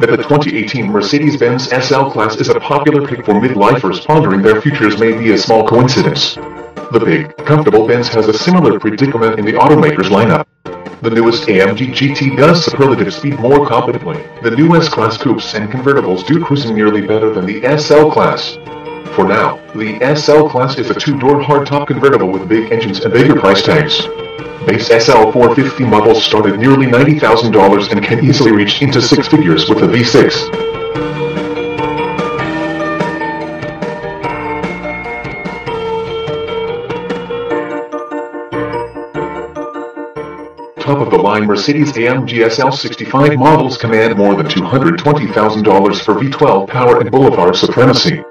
that the 2018 Mercedes-Benz SL Class is a popular pick for mid-lifers pondering their futures may be a small coincidence. The big, comfortable Benz has a similar predicament in the automaker's lineup. The newest AMG GT does superlative speed more competently. The new S-Class coupes and convertibles do cruising nearly better than the SL Class. For now, the SL Class is a two-door hardtop convertible with big engines and bigger price tags. Base SL 450 models start at nearly $90,000 and can easily reach into six figures with a V6. top-of-the-line Mercedes-AMG SL 65 models command more than $220,000 for V12 power and boulevard supremacy.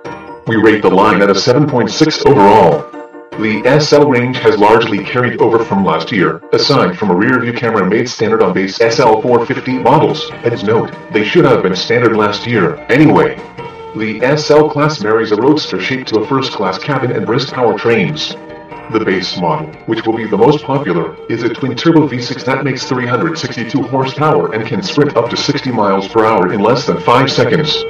We rate the line at a 7.6 overall. The SL range has largely carried over from last year, aside from a rear-view camera made standard on base SL 450 models. Heads note, they should have been standard last year, anyway. The SL class marries a roadster shape to a first-class cabin and brisk powertrains. The base model, which will be the most popular, is a twin-turbo V6 that makes 362 horsepower and can sprint up to 60 miles per hour in less than 5 seconds.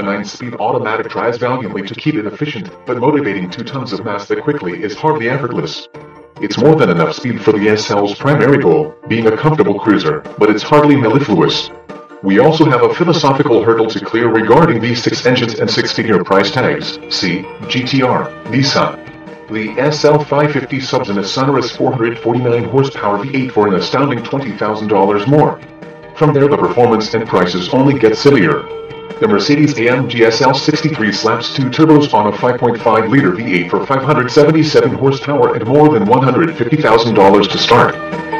A 9-speed automatic tries valiantly to keep it efficient, but motivating 2 tons of mass that quickly is hardly effortless. It's more than enough speed for the SL's primary goal, being a comfortable cruiser, but it's hardly mellifluous. We also have a philosophical hurdle to clear regarding these six engines and six-figure price tags. See, GTR, Nissan. The SL550 subs in a sonorous 449 horsepower V8 for an astounding $20,000 more. From there the performance and prices only get sillier. The Mercedes-AMG SL 63 slaps two turbos on a 5.5-liter V8 for 577 horsepower and more than $150,000 to start.